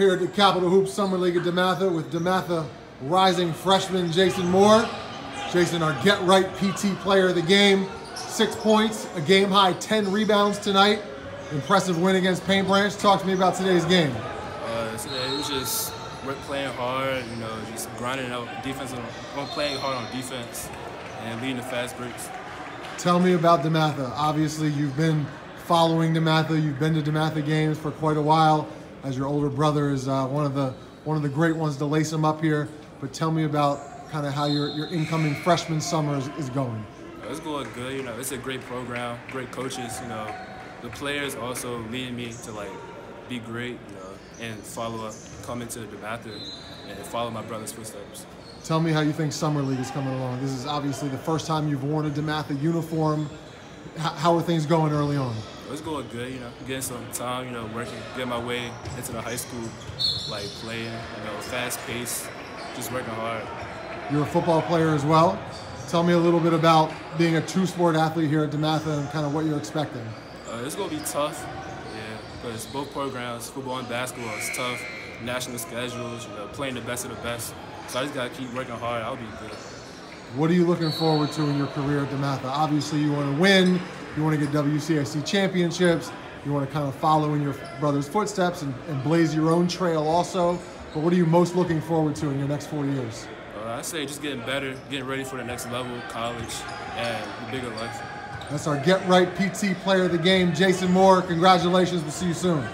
Here at the Capitol Hoops Summer League at DeMatha with DeMatha rising freshman Jason Moore. Jason, our Get Wright PT player of the game. Six points, a game high 10 rebounds tonight. Impressive win against Paint Branch. Talk to me about today's game. Uh, today it was just we're playing hard, you know, just grinding out defense, on, playing hard on defense and leading the fast breaks. Tell me about DeMatha. Obviously, you've been following DeMatha. You've been to DeMatha games for quite a while, as your older brother is uh, one of the one of the great ones to lace him up here. But tell me about kind of how your, your incoming freshman summer is, is going. It's going good. You know, it's a great program, great coaches. You know, the players also leading me to like be great. You know, and follow up, come into the DeMatha, and follow my brother's footsteps. Tell me how you think Summer League is coming along. This is obviously the first time you've worn a DeMatha uniform. How are things going early on? It's going good, you know, getting some time, you know, working, getting my way into the high school, like playing, you know, fast pace, just working hard. You're a football player as well. Tell me a little bit about being a two-sport athlete here at DeMatha and kind of what you're expecting. Uh, it's going to be tough, yeah, because both programs, football and basketball, is tough. National schedules, you know, playing the best of the best. So I just got to keep working hard. I'll be good. What are you looking forward to in your career at DeMatha? Obviously, you want to win. You want to get WCAC championships. You want to kind of follow in your brother's footsteps and, and blaze your own trail also. But what are you most looking forward to in your next four years? Uh, I say just getting better, getting ready for the next level, college, and the bigger life. That's our Get Wright PT player of the game, Jason Moore. Congratulations. We'll see you soon.